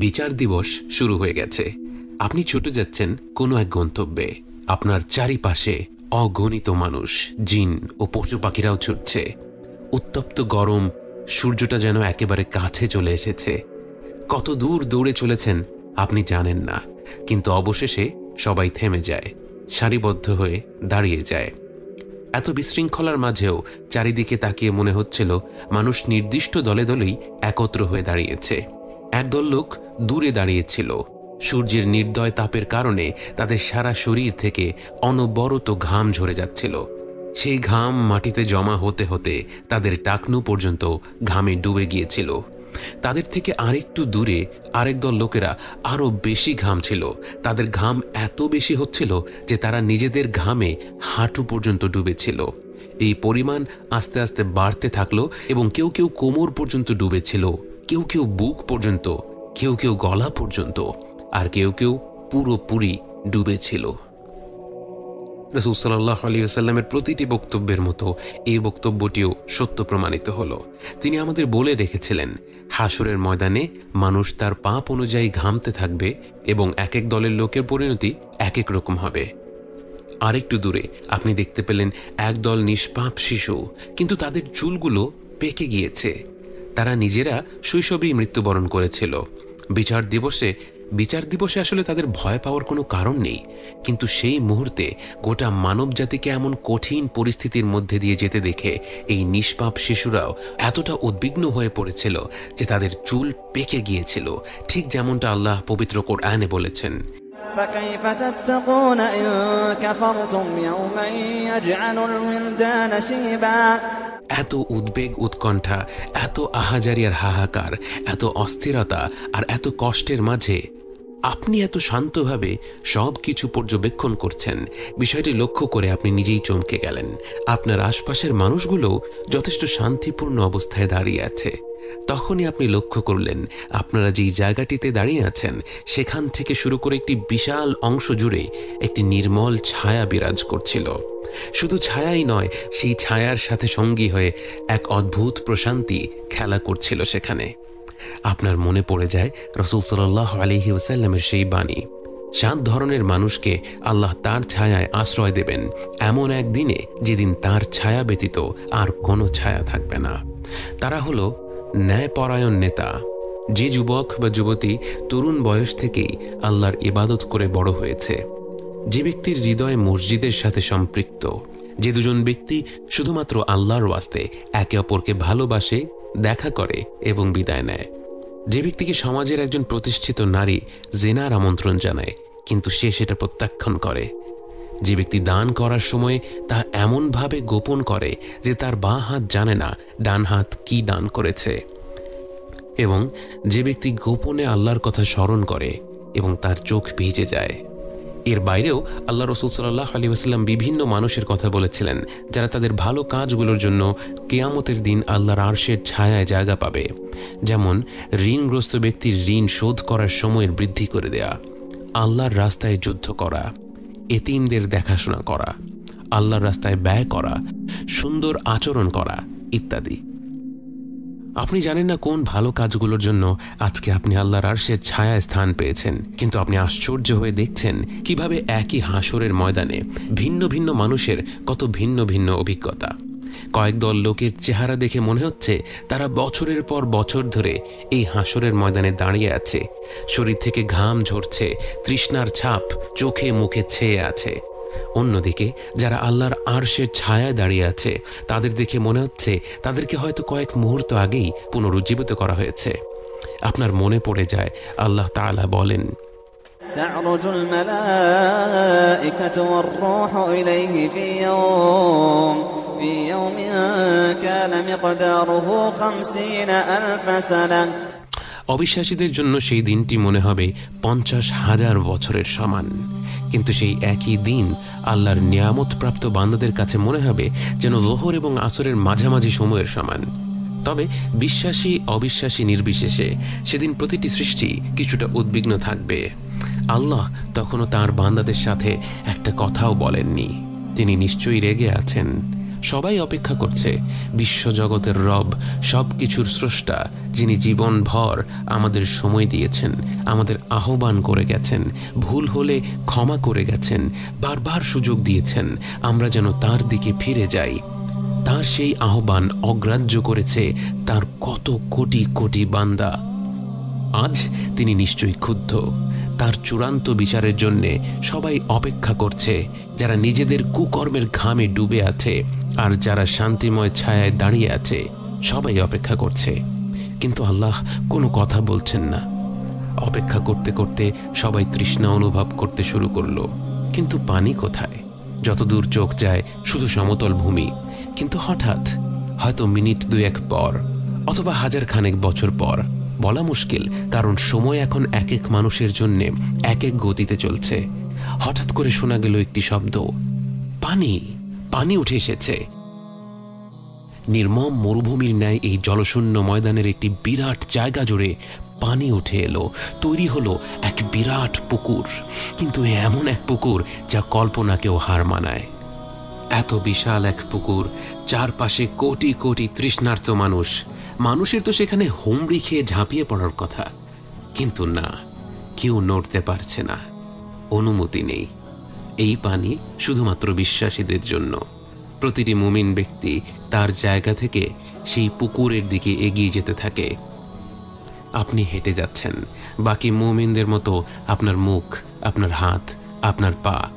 বিচার দিবস শুরু হয়ে গেছে। আপনি ছুটে যাচ্ছেন কোনো এক গন্তব্যে। আপনার চারিপাশে অগণিত মানুষ, জিন ও পশু পাখিরাও ছুটছে। উত্তপ্ত গরম, সূর্যটা যেন একেবারে কাছে চলে এসেছে। কত দূর দৌড়ে চলেছেন আপনি জানেন না, কিন্তু অবশেষে সবাই থেমে যায়, সারিবদ্ধ হয়ে দাঁড়িয়ে যায়। এত বিশৃঙ্খলার মাঝেও চারিদিকে তাকিয়ে মনে হচ্ছিল মানুষ নির্দিষ্ট দলে দলেই একত্র হয়ে দাঁড়িয়েছে। একদল লোক দূরে দাঁড়িয়েছিল। সূর্যের নির্দয় তাপের কারণে তাদের সারা শরীর থেকে অনবরত ঘাম ঝরে যাচ্ছিল। সেই ঘাম মাটিতে জমা হতে হতে তাদের টাকনু পর্যন্ত ঘামে ডুবে গিয়েছিল। তাদের থেকে আরেকটু দূরে আরেক দল লোকেরা আরও বেশি ঘাম ছিল। তাদের ঘাম এত বেশি হচ্ছিল যে তারা নিজেদের ঘামে হাঁটু পর্যন্ত ডুবেছিল। এই পরিমাণ আস্তে আস্তে বাড়তে থাকল এবং কেউ কেউ কোমর পর্যন্ত ডুবেছিল, কেউ কেউ বুক পর্যন্ত, কেউ কেউ গলা পর্যন্ত, আর কেউ কেউ পুরোপুরি ডুবেছিল। রসুল সাল্লাহ আলী আসাল্লামের প্রতিটি বক্তব্যের মতো এই বক্তব্যটিও সত্য প্রমাণিত হলো। তিনি আমাদের বলে রেখেছিলেন হাসরের ময়দানে মানুষ তার পাপ অনুযায়ী ঘামতে থাকবে এবং এক এক দলের লোকের পরিণতি এক এক রকম হবে। আরেকটু দূরে আপনি দেখতে পেলেন একদল নিষ্পাপ শিশু, কিন্তু তাদের চুলগুলো পেকে গিয়েছে। তারা নিজেরা শৈশবেই মৃত্যুবরণ করেছিল। বিচার দিবসে বিচার দিবসে আসলে তাদের ভয় পাওয়ার কোনো কারণ নেই কিন্তু সেই মুহূর্তে গোটা মানব জাতিকে এমন কঠিন পরিস্থিতির মধ্যে দিয়ে যেতে দেখে এই নিষ্পাপ শিশুরাও এতটা উদ্বিগ্ন হয়ে পড়েছিল যে তাদের চুল পেকে গিয়েছিল ঠিক যেমনটা আল্লাহ পবিত্র কোরআনে বলেছেন فكيف تتقون إن كفرتم يوما يجعل الولدان شيبا এত উদ্বেগ উৎকণ্ঠা এত আহাজারি আর হাহাকার এত অস্থিরতা আর এত কষ্টের মাঝে আপনি এত শান্তভাবে সব কিছু পর্যবেক্ষণ করছেন, বিষয়টি লক্ষ্য করে আপনি নিজেই চমকে গেলেন। আপনার আশপাশের মানুষগুলোও যথেষ্ট শান্তিপূর্ণ অবস্থায় দাঁড়িয়ে আছে। তখনই আপনি লক্ষ্য করলেন, আপনারা যেই জায়গাটিতে দাঁড়িয়ে আছেন, সেখান থেকে শুরু করে একটি বিশাল অংশ জুড়ে একটি নির্মল ছায়া বিরাজ করছিল। শুধু ছায়াই নয়, সেই ছায়ার সাথে সঙ্গী হয়ে এক অদ্ভুত প্রশান্তি খেলা করছিল সেখানে। আপনার মনে পড়ে যায় রসুল সাল্লাহ আলহি ওসাল্লামের সেই বাণী। সাত ধরনের মানুষকে আল্লাহ তার ছায়ায় আশ্রয় দেবেন, এমন এক দিনে যেদিন তার ছায়া ব্যতীত আর কোনো ছায়া থাকবে না। তারা হলো ন্যায়পরায়ণ নেতা। যে যুবক বা যুবতী তরুণ বয়স থেকেই আল্লাহর ইবাদত করে বড় হয়েছে। যে ব্যক্তির হৃদয় মসজিদের সাথে সম্পৃক্ত, যে দুজন ব্যক্তি শুধুমাত্র আল্লাহর ওয়াস্তে একে অপরকে ভালোবাসে দেখা করে এবং বিদায় নেয়। যে ব্যক্তিকে সমাজের একজন প্রতিষ্ঠিত নারী জেনার আমন্ত্রণ জানায়, কিন্তু সে সেটা প্রত্যাখ্যান করে। যে ব্যক্তি দান করার সময় তা এমনভাবে গোপন করে যে তার বাঁ হাত জানে না ডান হাত কি দান করেছে। এবং যে ব্যক্তি গোপনে আল্লাহর কথা স্মরণ করে এবং তার চোখ ভিজে যায়। এর বাইরেও আল্লাহ রসুল সাল্লাহ আলী আসাল্লাম বিভিন্ন মানুষের কথা বলেছিলেন, যারা তাদের ভালো কাজগুলোর জন্য কেয়ামতের দিন আল্লাহর আরশের ছায়ায় জায়গা পাবে। যেমন, ঋণগ্রস্ত ব্যক্তির ঋণ শোধ করার সময়ের বৃদ্ধি করে দেয়া, আল্লাহর রাস্তায় যুদ্ধ করা, এতিমদের দেখাশোনা করা, আল্লাহর রাস্তায় ব্যয় করা, সুন্দর আচরণ করা ইত্যাদি। আপনি জানেন না কোন ভালো কাজগুলোর জন্য আজকে আপনি আল্লাহর আরশের ছায়ায় স্থান পেয়েছেন। কিন্তু আপনি আশ্চর্য হয়ে দেখছেন কীভাবে একই হাসরের ময়দানে ভিন্ন ভিন্ন মানুষের কত ভিন্ন ভিন্ন অভিজ্ঞতা। কয়েক দল লোকের চেহারা দেখে মনে হচ্ছে তারা বছরের পর বছর ধরে এই হাসরের ময়দানে দাঁড়িয়ে আছে। শরীর থেকে ঘাম ঝরছে, তৃষ্ণার ছাপ চোখে মুখে ছেয়ে আছে। অন্যদিকে যারা আল্লাহর আরশের ছায়ায় দাঁড়িয়ে আছে তাদের দেখে মনে হচ্ছে তাদেরকে হয়তো কয়েক মুহূর্ত আগেই পুনরুজ্জীবিত করা হয়েছে আপনার মনে পড়ে যায় আল্লাহ তাআলা বলেন تعرج الملائكة والروح إليه في يوم في يوم كان مقداره خمسين ألف سنة অবিশ্বাসীদের জন্য সেই দিনটি মনে হবে পঞ্চাশ হাজার বছরের সমান কিন্তু সেই একই দিন আল্লাহর নিয়ামতপ্রাপ্ত বান্দাদের কাছে মনে হবে যেন লোহর এবং আসরের মাঝামাঝি সময়ের সমান। তবে বিশ্বাসী, অবিশ্বাসী, নির্বিশেষে সেদিন প্রতিটি সৃষ্টি কিছুটা উদ্বিগ্ন থাকবে। আল্লাহ তখনও তার বান্দাদের সাথে একটা কথাও বলেননি। তিনি নিশ্চয়ই রেগে আছেন। সবাই অপেক্ষা করছে। বিশ্বজগতের রব সব কিছুর স্রষ্টা, যিনি জীবনভর আমাদের সময় দিয়েছেন, আমাদের আহ্বান করে গেছেন, ভুল হলে ক্ষমা করে গেছেন, বারবার সুযোগ দিয়েছেন, আমরা যেন তার দিকে ফিরে যাই। তার সেই আহ্বান অগ্রাহ্য করেছে তার কত কোটি কোটি বান্দা। আজ তিনি নিশ্চয়ই ক্ষুব্ধ। তার চূড়ান্ত বিচারের জন্যে সবাই অপেক্ষা করছে, যারা নিজেদের কুকর্মের ঘামে ডুবে আছে আর যারা শান্তিময় ছায়ায় দাঁড়িয়ে আছে, সবাই অপেক্ষা করছে। কিন্তু আল্লাহ কোনো কথা বলছেন না। অপেক্ষা করতে করতে সবাই তৃষ্ণা অনুভব করতে শুরু করল। কিন্তু পানি কোথায়? যতদূর চোখ যায়, শুধু সমতল ভূমি। কিন্তু হঠাৎ, হয়তো মিনিট দুয়েক পর, অথবা হাজার খানেক বছর পর বলা মুশকিল, কারণ সময় এখন এক এক মানুষের জন্যে এক এক গতিতে চলছে। হঠাৎ করে শোনা গেল একটি শব্দ। পানি! পানি উঠে এসেছে। নির্মম মরুভূমির ন্যায় এই জলশূন্য ময়দানের একটি বিরাট জায়গা জুড়ে পানি উঠে এলো। তৈরি হলো এক বিরাট পুকুর। কিন্তু এমন এক পুকুর যা কল্পনাকেও হার মানায়। এত বিশাল এক পুকুর, চারপাশে কোটি কোটি তৃষ্ণার্ত মানুষ। মানুষের তো সেখানে হুমড়ি খেয়ে ঝাঁপিয়ে পড়ার কথা। কিন্তু না, কেউ নড়তে পারছে না। অনুমতি নেই। এই পানি শুধুমাত্র বিশ্বাসীদের জন্য। প্রতিটি মুমিন ব্যক্তি তার জায়গা থেকে সেই পুকুরের দিকে এগিয়ে যেতে থাকে। আপনি হেঁটে যাচ্ছেন। বাকি মুমিনদের মতো আপনার মুখ, আপনার হাত, আপনার পা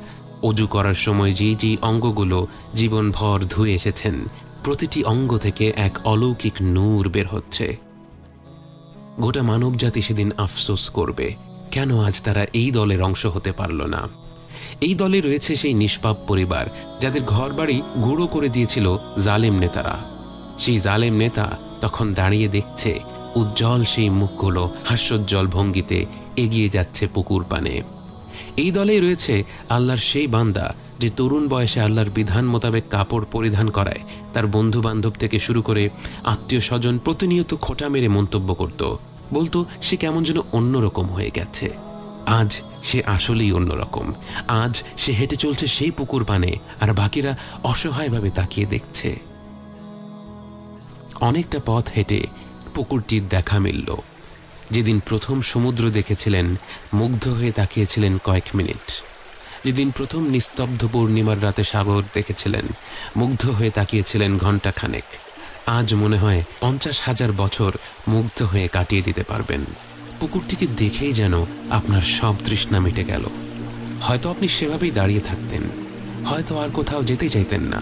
অজু করার সময় যেই যেই অঙ্গগুলো জীবনভর ধুয়ে এসেছেন প্রতিটি অঙ্গ থেকে এক অলৌকিক নূর বের হচ্ছে। গোটা মানবজাতি সেদিন আফসোস করবে, কেন আজ তারা এই দলের অংশ হতে পারল না? এই দলে রয়েছে সেই নিষ্পাপ পরিবার, যাদের ঘরবাড়ি গুঁড়ো করে দিয়েছিল জালেম নেতারা। সেই জালেম নেতা তখন দাঁড়িয়ে দেখছে, উজ্জ্বল সেই মুখগুলো হাস্যোজ্জ্বল ভঙ্গিতে এগিয়ে যাচ্ছে পুকুর পানে। এই দলেই রয়েছে আল্লাহর সেই বান্দা যে তরুণ বয়সে আল্লাহর বিধান মোতাবেক কাপড় পরিধান করায়, তার বন্ধু বান্ধব থেকে শুরু করে আত্মীয় স্বজন প্রতিনিয়ত খোঁটা মেরে মন্তব্য করত। বলতো, সে কেমন যেন অন্যরকম হয়ে গেছে। আজ সে আসলেই অন্যরকম। আজ সে হেঁটে চলছে সেই পুকুর পানে, আর বাকিরা অসহায়ভাবে তাকিয়ে দেখছে। অনেকটা পথ হেঁটে পুকুরটির দেখা মিলল। যেদিন প্রথম সমুদ্র দেখেছিলেন, মুগ্ধ হয়ে তাকিয়েছিলেন কয়েক মিনিট। যেদিন প্রথম নিস্তব্ধ পূর্ণিমার রাতে সাগর দেখেছিলেন, মুগ্ধ হয়ে তাকিয়েছিলেন ঘণ্টা খানেক আজ মনে হয় পঞ্চাশ হাজার বছর মুগ্ধ হয়ে কাটিয়ে দিতে পারবেন। পুকুরটিকে দেখেই যেন আপনার সব তৃষ্ণা মিটে গেল। হয়তো আপনি সেভাবেই দাঁড়িয়ে থাকতেন, হয়তো আর কোথাও যেতে চাইতেন না।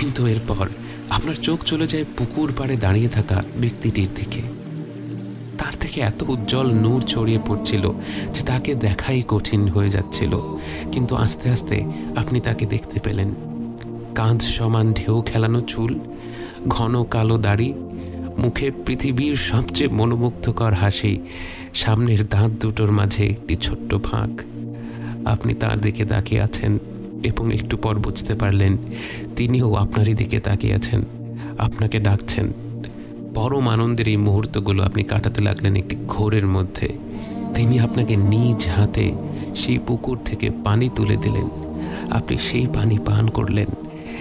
কিন্তু এরপর আপনার চোখ চলে যায় পুকুর পাড়ে দাঁড়িয়ে থাকা ব্যক্তিটির দিকে। থেকে এত উজ্জ্বল নূর ছড়িয়ে পড়ছিল যে তাকে দেখাই কঠিন হয়ে যাচ্ছিল। কিন্তু আস্তে আস্তে আপনি তাকে দেখতে পেলেন। কাঁধ সমান ঢেউ খেলানো চুল, ঘন কালো দাড়ি, মুখে পৃথিবীর সবচেয়ে মনোমুগ্ধকর হাসি, সামনের দাঁত দুটোর মাঝে একটি ছোট্ট ফাঁক। আপনি তার দিকে তাকিয়ে আছেন এবং একটু পর বুঝতে পারলেন, তিনিও আপনারই দিকে তাকিয়ে আছেন। আপনাকে ডাকছেন। পরম আনন্দের এই মুহূর্তগুলো আপনি কাটাতে লাগলেন একটি ঘোরের মধ্যে। তিনি আপনাকে নিজ হাতে সেই পুকুর থেকে পানি তুলে দিলেন। আপনি সেই পানি পান করলেন।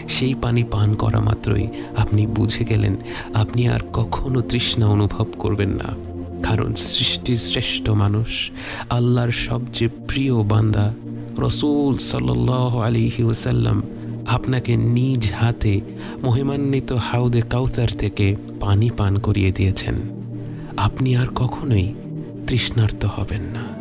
সেই পানি পান করা মাত্রই আপনি বুঝে গেলেন, আপনি আর কখনো তৃষ্ণা অনুভব করবেন না। কারণ সৃষ্টির শ্রেষ্ঠ মানুষ, আল্লাহর সবচেয়ে প্রিয় বান্দা, রসুল সাল্লাহ আলিহি ওসাল্লাম আপনাকে নিজ হাতে মহিমান্বিত হাউদে কাউসার থেকে পানি পান করিয়ে দিয়েছেন। আপনি আর কখনোই তৃষ্ণার্ত হবেন না।